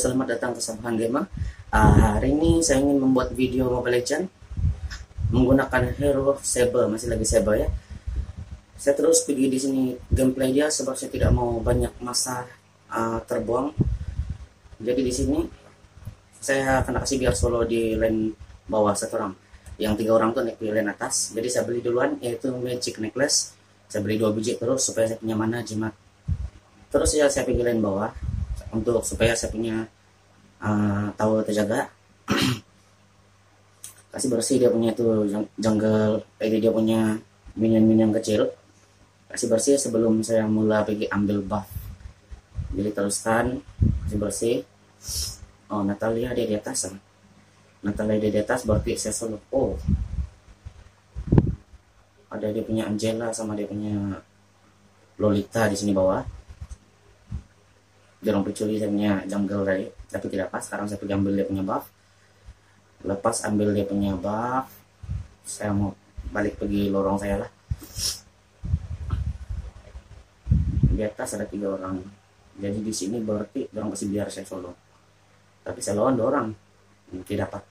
selamat datang ke Sabahan Gamer. Uh, hari ini saya ingin membuat video Mobile Legend menggunakan hero Saber, masih lagi Saber ya. Saya terus pergi di sini gameplay dia sebab saya tidak mau banyak masa uh, terbuang. Jadi di sini saya akan kasih biar solo di lane bawah satu orang. Yang tiga orang tuh naik di lane atas. Jadi saya beli duluan yaitu Magic Necklace. Saya beli dua biji terus supaya saya punya mana jimat. Terus ya saya pergi lane bawah untuk supaya saya punya uh, tahu terjaga kasih bersih dia punya itu jungle eh dia punya minion-minion kecil. Kasih bersih sebelum saya mulai pergi ambil buff. Jadi teruskan kasih bersih. Oh Natalia dia di atas ah. Natalia dia di atas berarti saya selalu oh. Ada dia punya Angela sama dia punya Lolita di sini bawah jangan pencuri saya punya jungle tadi tapi tidak pas. Sekarang saya ambil dia punya buff. Lepas ambil dia punya buff saya mau balik pergi lorong saya lah. Di atas ada tiga orang. Jadi di sini berarti orang pasti biar saya solo. Tapi saya lawan dua orang. Tidak dapat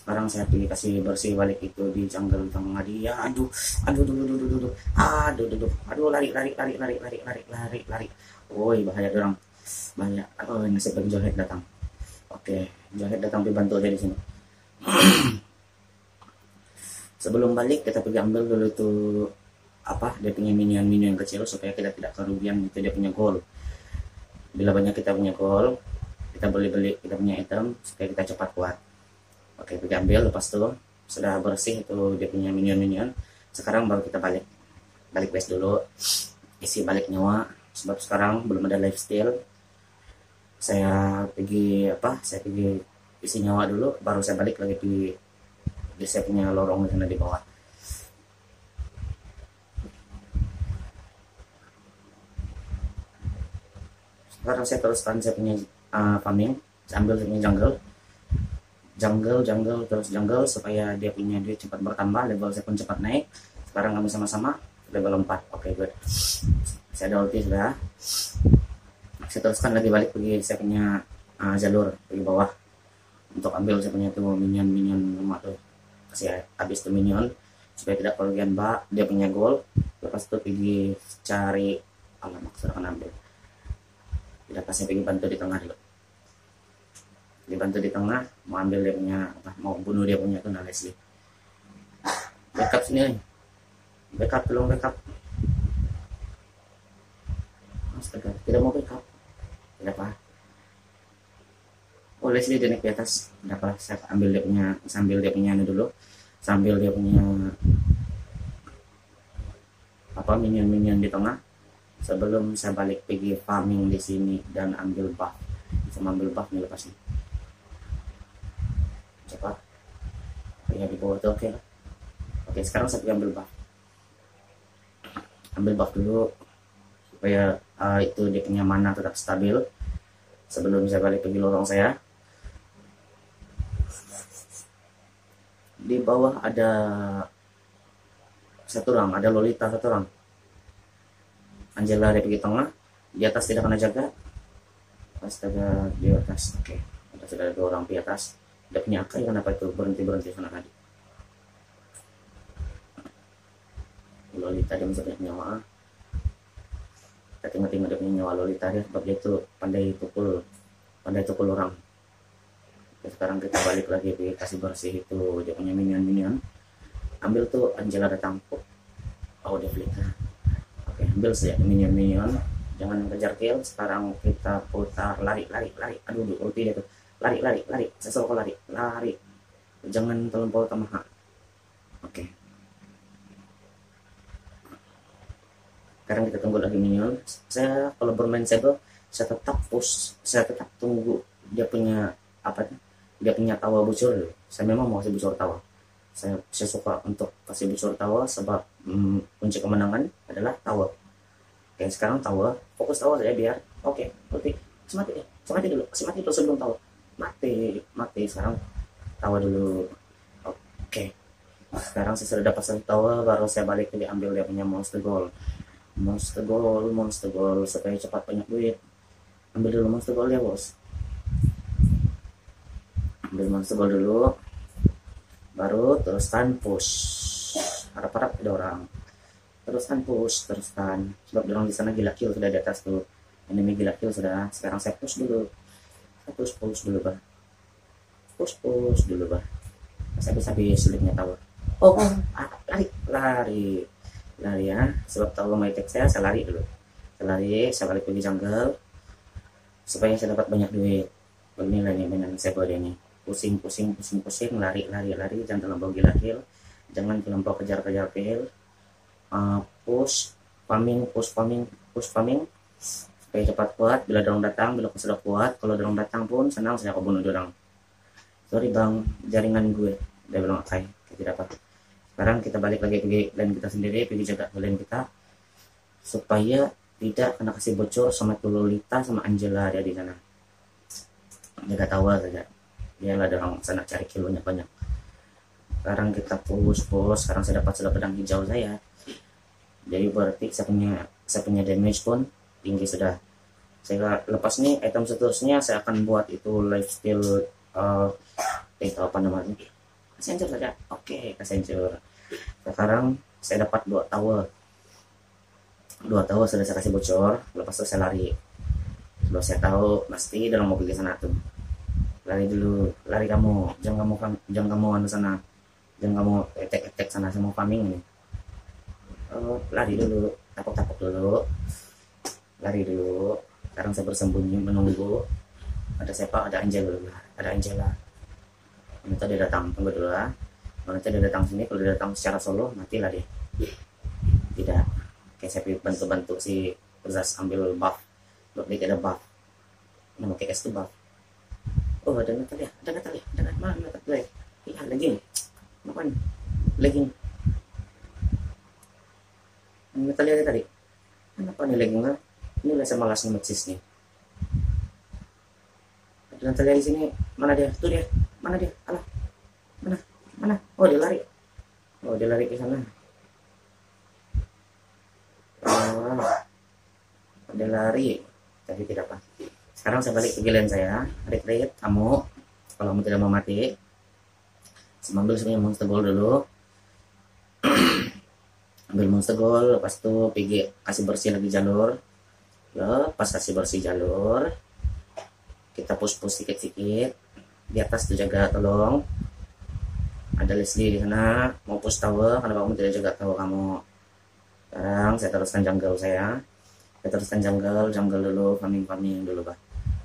sekarang saya pilih kasih bersih balik itu di jungle tengah dia. Aduh aduh aduh aduh aduh aduh aduh aduh aduh lari lari lari lari lari lari lari lari. Woi bahaya orang banyak oh nasib bagi Johet datang? Oke Johet datang bantu aja di sini. Sebelum balik kita pergi ambil dulu tuh apa dia punya minion minion kecil supaya kita tidak kerugian itu dia punya gold. Bila banyak kita punya gold kita beli-beli kita punya item supaya kita cepat kuat oke pergi ambil lepas tuh sudah bersih itu dia punya minion minion sekarang baru kita balik. Balik base dulu isi balik nyawa. Sebab sekarang belum ada lifesteal. Saya pergi apa saya pergi isi nyawa dulu baru saya balik lagi di di saya punya lorong di sana di bawah. Sekarang saya teruskan saya punya uh, farming. Saya ambil jungle jungle jungle terus jungle supaya dia punya dia cepat bertambah level pun cepat naik. Sekarang kami sama-sama level 4 oke okay, good. Saya ada ulti sudah. Saya teruskan lagi balik pergi saya punya uh, jalur pergi bawah. Untuk ambil saya punya tuh minion minion rumah tuh. Kasih habis tuh minion supaya tidak kerugian mbak. Dia punya gol lepas itu pergi cari alamak sudah akan ambil. Tidak pasti pergi bantu di tengah dulu dibantu di tengah mau ambil dia punya apa mau bunuh dia punya tuh sih backup sini backup tolong backup. Astaga tidak mau backup. Berapa oh Leslie dia naik di atas. Berapa saya ambil dia punya sambil dia punya ini dulu. Sambil dia punya apa minion minion di tengah. Sebelum saya balik pergi farming di sini dan ambil buff. Bisa ambil buff nih lepas nih cepat ya di bawah itu oke. Okay. oke sekarang saya ambil buff. Ambil buff dulu supaya uh, itu dia punya mana tetap stabil sebelum saya balik pergi lorong saya. Di bawah ada satu orang ada Lolita satu orang. Angela ada pergi tengah di atas tidak kena jaga. Astaga di atas oke. Okay. ada sudah ada dua orang di atas tidak punya kenapa itu? Berhenti berhenti sana tadi. Lolita dia masih punya nyawa. Kita tengok-tengok dia punya nyawa lolita dia sebab dia tu pandai pukul pandai pukul orang. Oke, sekarang kita balik lagi kasih bersih itu. Dia punya minion minion ambil tuh Angela datang oh dia flicker oke ambil saja minion minion jangan kejar kill sekarang kita putar lari lari lari. Aduh ulti dia tuh lari lari lari. Saya selalu lari. Lari. Jangan terlalu tamah oke. Sekarang kita tunggu lagi minion saya kalau bermain saber saya tetap push saya tetap tunggu dia punya apa dia punya tawa busur. Saya memang mau kasih busur tawa. Saya, saya suka untuk kasih busur tawa sebab hmm, kunci kemenangan adalah tawa. Oke sekarang tawa. Fokus tawa saya biar oke okay, semati deh semati dulu. Semati dulu sebelum tawa mati mati sekarang. Tawa dulu. Oke. Okay. sekarang saya sudah dapat satu tawa baru saya balik diambil dia punya monster gold. Monster goal monster goal supaya cepat banyak duit. Ambil dulu monster goal ya bos. Ambil monster ball dulu. Baru teruskan push. Harap-harap ada orang. Teruskan push teruskan. Sebab orang di sana gila kill sudah di atas tuh. Enemy gila kill sudah. Sekarang saya push dulu push push dulu bah push push dulu bah saya bisa habis sulitnya tahu oh, oh ah, lari lari. Lari ya sebab tahu tech saya saya lari dulu. Saya lari saya balik pergi jungle supaya saya dapat banyak duit. Beginilah nih dengan saya ini pusing pusing pusing pusing lari lari lari jangan terlampau gila kill jangan terlampau kejar kejar kill uh, push farming push farming push farming supaya cepat kuat bila dorong datang bila sudah kuat kalau dorong datang pun senang saya kau bunuh dorong sorry bang jaringan gue. Dia bilang oke tidak apa sekarang kita balik lagi pergi lane kita sendiri pergi jaga lane kita supaya tidak kena kasih bocor sama Tulolita sama Angela dia di sana. Jaga tawa saja. Dia lah orang sana cari kilonya banyak sekarang kita push push. Sekarang saya dapat sudah pedang hijau saya. Jadi berarti saya punya saya punya damage pun tinggi sudah. Saya lepas nih item seterusnya saya akan buat itu lifesteal uh, eh apa namanya? Accenture saja. Oke okay, Accenture sekarang saya dapat dua tower. Dua tower sudah saya kasih bocor. Lepas itu saya lari. Sudah saya tahu pasti dalam mobil ke sana tuh. Lari dulu. Lari kamu. Jangan kamu jangan kamu anu sana. Jangan kamu etek etek sana semua farming ini. Oh, lari dulu. Tapok tapok dulu lari dulu. Sekarang saya bersembunyi menunggu. Ada siapa? Ada Angela. Ada Angela. Nanti dia datang? Tunggu dulu lah nanti dia datang sini? Kalau dia datang secara solo matilah dia. Tidak. Kayak saya bantu-bantu si Zas ambil buff. Buat dia ada buff. Nama kayak itu buff. Oh ada Natalia ada Natalia ada mana Natalia iya lagi makan lagi Natalia ada tadi? Kenapa nih lagi nggak ini lah sama malas ngemecis nih ada Natalia di sini mana dia? Tuh dia. Mana dia? Alah. Mana? Mana? Oh dia lari. Oh dia lari ke sana. Oh. Dia lari. Tapi tidak apa sekarang saya balik ke giliran saya. Retreat kamu. Kalau kamu tidak mau mati ambil semuanya monster gold dulu. Ambil monster gold lepas itu pergi kasih bersih lagi jalur ya pas kasih bersih jalur kita push push sedikit sedikit di atas tuh jaga tolong. Ada Leslie di sana mau push tower karena kamu tidak jaga tower kamu. Sekarang saya teruskan jungle saya. Saya teruskan jungle jungle dulu farming farming dulu pak.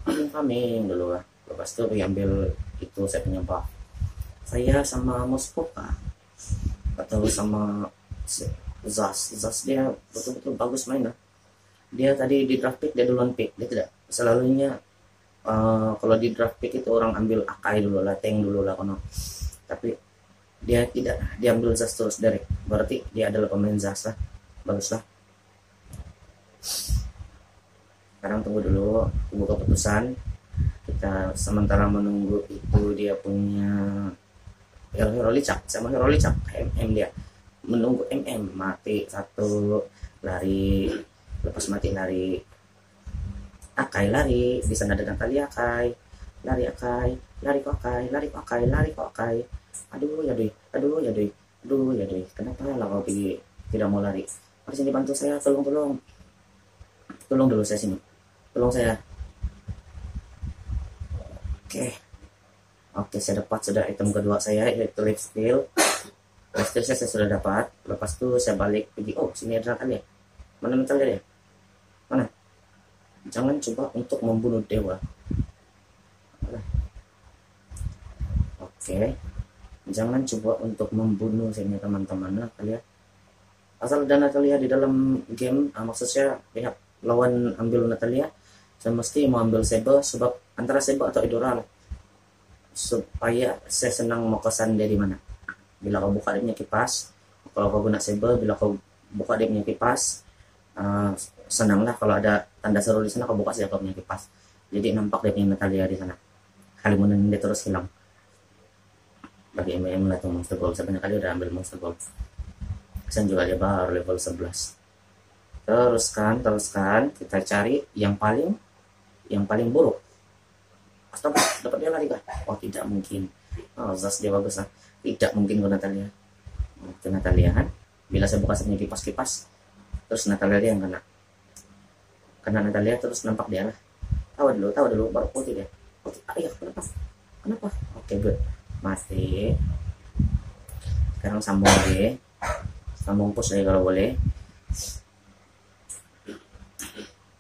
Farming farming dulu lah lepas itu pergi ambil itu saya punya buff. Saya sama Moskoka atau sama Zas. Zas dia betul-betul bagus main lah dia tadi di draft pick dia duluan pick. Dia tidak selalunya uh, kalau di draft pick itu orang ambil Akai dulu lah Tank dulu lah kono. Tapi dia tidak dia ambil Zas terus dari. Berarti dia adalah pemain Zas lah. Bagus lah. Sekarang tunggu dulu tunggu keputusan. Kita sementara menunggu itu dia punya hero hero licak sama hero licak mm dia. Menunggu mm mati satu lari lepas mati lari akai lari. Di sana ada Natalia akai. Lari akai lari kok akai lari kok akai lari kok akai. Aduh ya deh aduh ya deh aduh ya deh. Kenapa lah kau tidak mau lari? Harus dibantu saya tolong tolong tolong dulu saya sini. Tolong saya. Oke. Oke saya dapat sudah item kedua saya yaitu life skill. Life skill saya, sudah dapat. Lepas itu saya balik pergi. Oh sini ada kan ya? Mana mental ya jangan coba untuk membunuh dewa. Oke. Jangan coba untuk membunuh sini teman-teman nah, kalian. Asal dana kalian di dalam game ah, maksud saya lihat lawan ambil Natalia saya mesti mau ambil Seba sebab antara Seba atau Idora supaya saya senang mau kesan dia di mana. Bila kau buka dia punya kipas kalau kau guna Seba bila kau buka dia punya kipas uh, senanglah kalau ada tanda seru di sana kau buka saja kau punya kipas. Jadi nampak dia punya Natalia di sana. Kalimunan dia terus hilang. Bagi MM lah tuh monster gold sebanyak kali udah ambil monster gold saya juga dia baru level 11 teruskan teruskan kita cari yang paling yang paling buruk. Astaga dapat dia lari kah oh tidak mungkin. Oh Zas dia bagus lah tidak mungkin ke Natalia. Itu Natalia kan? Bila saya buka sebenarnya kipas-kipas terus Natalia dia yang kena kena Natalia terus nampak dia lah. Tahu dulu tahu dulu baru dia. Putih ah, iya kenapa? Kenapa? Oke okay, good. Mati. Sekarang sambung lagi. Sambung push lagi kalau boleh.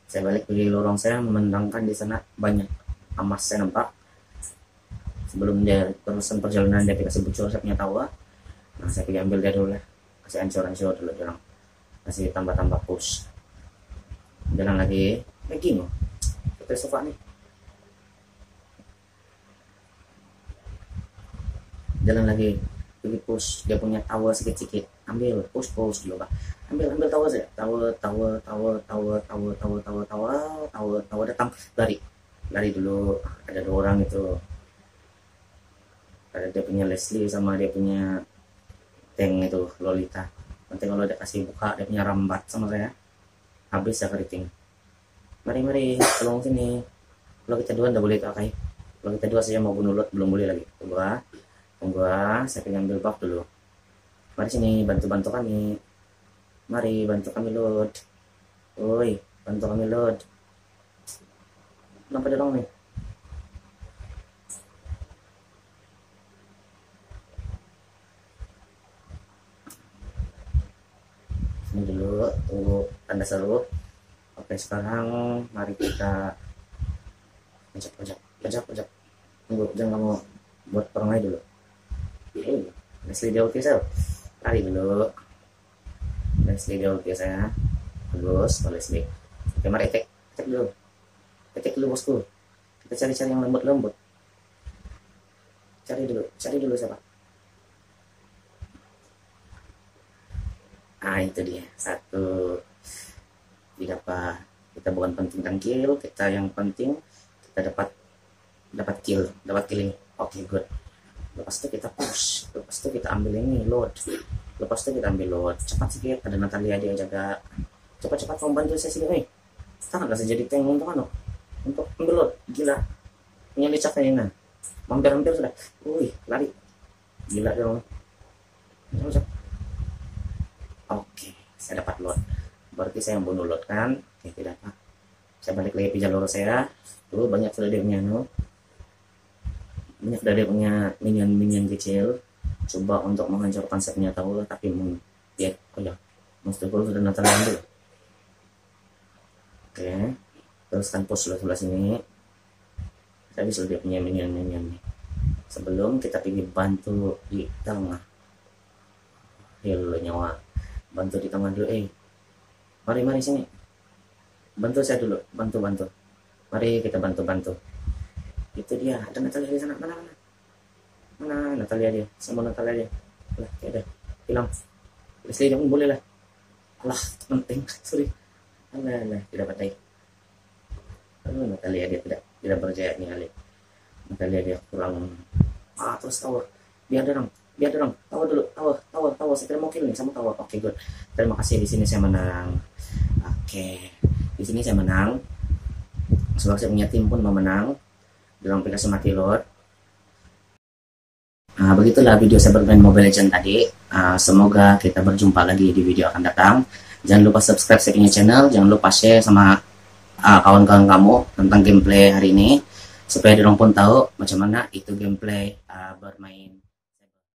Saya balik di lorong saya memandangkan di sana banyak. Emas saya nampak. Sebelum dia terusan perjalanan dia kasih bocor saya punya tawa. Nah saya pergi ambil dia dulu lah. Kasih ancur-ancur dulu jalan kasih tambah-tambah push jalan lagi lagi mau kita sofa nih jalan lagi pergi push dia punya tawa sedikit-sedikit ambil push push dulu pak. Ambil ambil tawa saja. Tawa tawa tawa tawa tawa tawa tawa tawa tawa tawa datang. Lari. Lari dulu. Ada dua orang itu. Ada dia punya Leslie sama dia punya Teng itu Lolita. Nanti kalau dia kasih buka dia punya rambat sama saya habis ya keriting mari mari tolong sini. Kalau kita dua ndak boleh pakai kalau kita dua saja mau bunuh lot belum boleh lagi. Tunggu ah. Tunggu ah. Saya pengen ambil buff dulu. Mari sini bantu bantu kami. Mari bantu kami load. Woi, bantu kami load. Kenapa dorong nih? Sini dulu, tunggu tanda seru. Oke, sekarang mari kita pojok, pojok, pojok, pojok. Tunggu, jangan kamu buat perangai dulu. Hey, Leslie dia oke, Lari dulu. Leslie dulu biasanya bagus kalau Leslie oke mari cek cek dulu. Cek dulu bosku. Kita cari-cari yang lembut-lembut. Cari dulu cari dulu siapa. Ah itu dia. Satu tidak apa kita bukan penting kill kita yang penting kita dapat dapat kill dapat killing. Oke okay, good. Lepas itu kita push lepas itu kita ambil ini load. Lepas itu kita ambil load. Cepat sedikit ada Natalia dia jaga. Cepat-cepat kamu bantu saya sini nih sangat saya jadi tank untuk anu? Untuk ambil load. Gila. Punya licak ini nah hampir-hampir sudah. Wih lari. Gila dong. Oke saya dapat load berarti saya yang bunuh load kan oke tidak apa saya balik lagi ke jalur saya. Dulu banyak sudah punya anu banyak dari punya minion-minion kecil. Coba untuk menghancurkan setnya tahu tapi meng ya oh ya perlu sudah nanti dulu oke. Teruskan pos sebelah sebelah sini bisa dia punya minion minion nih sebelum kita pergi bantu di tengah. Heal nyawa. Bantu di tengah dulu eh mari mari sini. Bantu saya dulu. Bantu bantu. Mari kita bantu bantu. Itu dia. Ada Natalia di sana. Mana mana? Mana Natalia dia? Sama Natalia dia. Lah ya udah. Hilang. Leslie jangan boleh lah. Allah penting. Sorry. Allah Allah tidak pandai Aduh, Natalia dia tidak tidak berjaya nih kali Natalia dia kurang. Ah terus tower. Biar dorong biar dorong tawa dulu tawa tawa tawa saya mau kill nih sama tawa oke okay, good. Terima kasih. Di sini saya menang. Oke. Okay. di sini saya menang. Sebab saya punya tim pun memenang dalam aplikasi mati lord. Nah, begitulah video saya bermain Mobile Legends tadi. Uh, semoga kita berjumpa lagi di video akan datang. Jangan lupa subscribe saya punya channel, jangan lupa share sama ah, kawan-kawan uh, kamu tentang gameplay hari ini. Supaya orang pun tahu macam mana itu gameplay uh, bermain